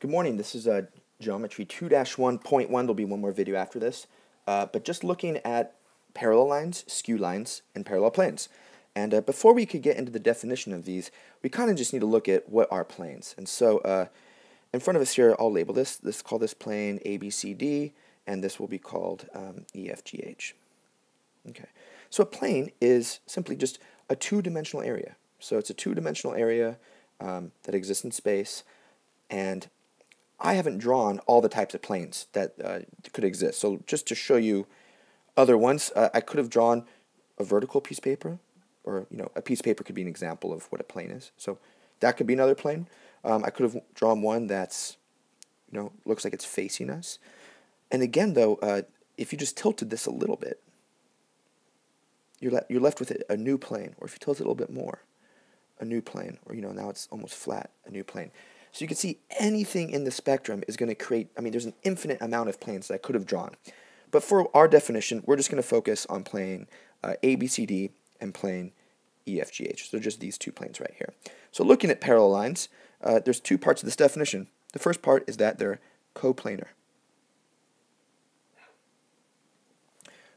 Good morning. This is uh, Geometry 2-1.1. There'll be one more video after this. Uh, but just looking at parallel lines, skew lines, and parallel planes. And uh, before we could get into the definition of these, we kind of just need to look at what are planes. And so uh, in front of us here, I'll label this. Let's call this plane ABCD, and this will be called um, EFGH. Okay. So a plane is simply just a two-dimensional area. So it's a two-dimensional area um, that exists in space, and I haven't drawn all the types of planes that uh, could exist. So just to show you other ones, uh, I could have drawn a vertical piece of paper, or you know, a piece of paper could be an example of what a plane is. So that could be another plane. Um, I could have drawn one that's, you know, looks like it's facing us. And again, though, uh, if you just tilted this a little bit, you're, le you're left with a, a new plane. Or if you tilt it a little bit more, a new plane. Or, you know, now it's almost flat, a new plane. So you can see anything in the spectrum is going to create, I mean, there's an infinite amount of planes that I could have drawn. But for our definition, we're just going to focus on plane uh, ABCD and plane EFGH. So just these two planes right here. So looking at parallel lines, uh, there's two parts of this definition. The first part is that they're coplanar.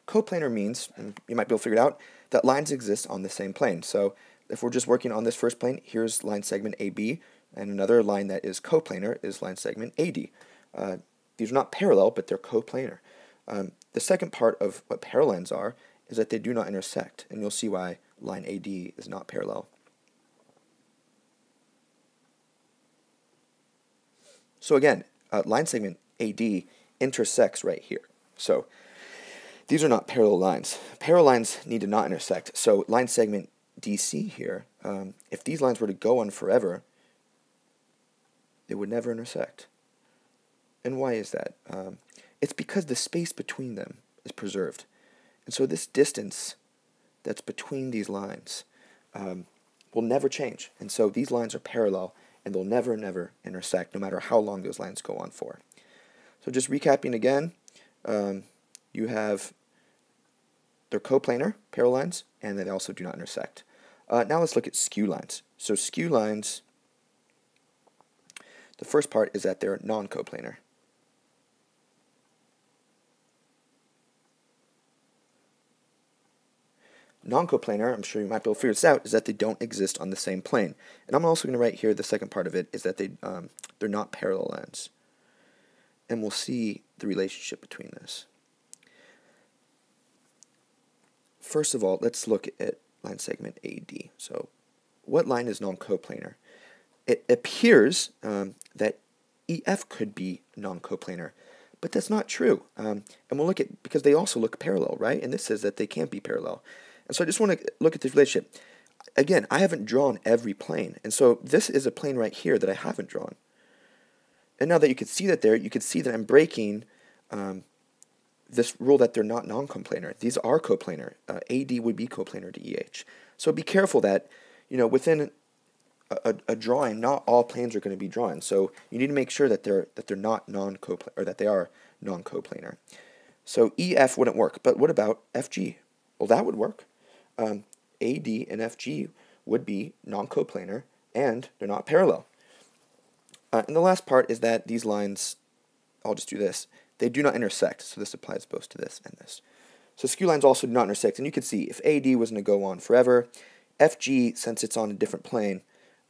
Coplanar means, and you might be able to figure it out, that lines exist on the same plane. So if we're just working on this first plane, here's line segment AB, and another line that is coplanar is line segment AD. Uh, these are not parallel, but they're coplanar. Um, the second part of what parallels are is that they do not intersect, and you'll see why line AD is not parallel. So again, uh, line segment AD intersects right here. So these are not parallel lines. Parallel lines need to not intersect. So line segment DC here, um, if these lines were to go on forever, they would never intersect. And why is that? Um, it's because the space between them is preserved. And so this distance that's between these lines um, will never change. And so these lines are parallel and they'll never, never intersect no matter how long those lines go on for. So just recapping again, um, you have they're coplanar, parallel lines, and they also do not intersect. Uh, now let's look at skew lines. So skew lines the first part is that they're non-coplanar. Non-coplanar, I'm sure you might be able to figure this out, is that they don't exist on the same plane. And I'm also going to write here the second part of it is that they, um, they're not parallel lines. And we'll see the relationship between this. First of all, let's look at line segment AD. So what line is non-coplanar? It appears um, that EF could be non-coplanar, but that's not true. Um, and we'll look at, because they also look parallel, right? And this says that they can't be parallel. And so I just want to look at this relationship. Again, I haven't drawn every plane. And so this is a plane right here that I haven't drawn. And now that you can see that there, you can see that I'm breaking um, this rule that they're not non-coplanar. These are coplanar. Uh, AD would be coplanar to EH. So be careful that, you know, within a, a, drawing, not all planes are going to be drawn. So you need to make sure that they're that they're not non-coplanar or that they are non-coplanar. So EF wouldn't work, but what about FG? Well, that would work. Um, AD and FG would be non-coplanar and they're not parallel. Uh, and the last part is that these lines, I'll just do this, they do not intersect. So this applies both to this and this. So skew lines also do not intersect. And you can see if AD was going to go on forever, FG, since it's on a different plane,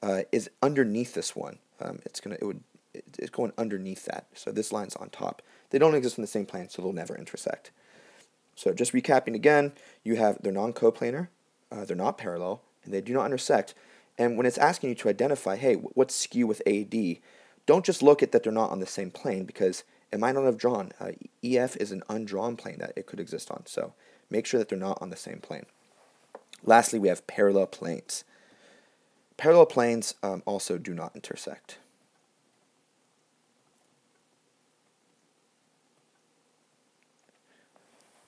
uh, is underneath this one. Um, it's gonna it would it's going underneath that. So this line's on top. They don't exist in the same plane, so they'll never intersect. So just recapping again, you have they're non-coplanar, uh, they're not parallel, and they do not intersect. And when it's asking you to identify, hey, what's skew with AD, don't just look at that they're not on the same plane because it might not have drawn. Uh, EF is an undrawn plane that it could exist on. So make sure that they're not on the same plane. Lastly, we have parallel planes. Parallel planes um, also do not intersect.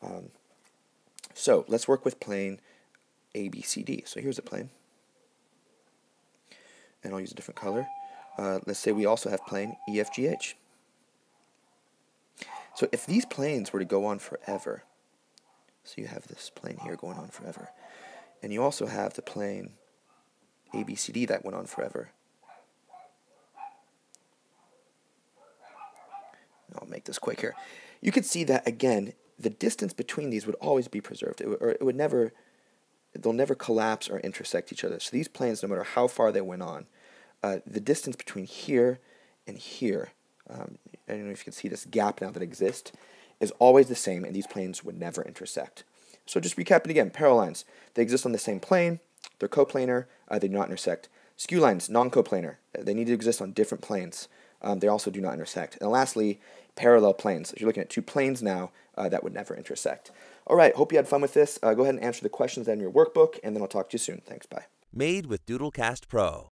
Um, so let's work with plane ABCD. So here's a plane. And I'll use a different color. Uh, let's say we also have plane EFGH. So if these planes were to go on forever, so you have this plane here going on forever, and you also have the plane ABCD that went on forever. I'll make this quick here. You could see that again, the distance between these would always be preserved, it, or it would never, they'll never collapse or intersect each other. So these planes, no matter how far they went on, uh, the distance between here and here, um, I don't know if you can see this gap now that exists, is always the same, and these planes would never intersect. So just recapping again, parallel lines, they exist on the same plane, they're coplanar, uh, they do not intersect. Skew lines, non-coplanar, they need to exist on different planes. Um, they also do not intersect. And lastly, parallel planes. So you're looking at two planes now uh, that would never intersect. All right, hope you had fun with this. Uh, go ahead and answer the questions in your workbook, and then I'll talk to you soon. Thanks, bye. Made with Doodlecast Pro.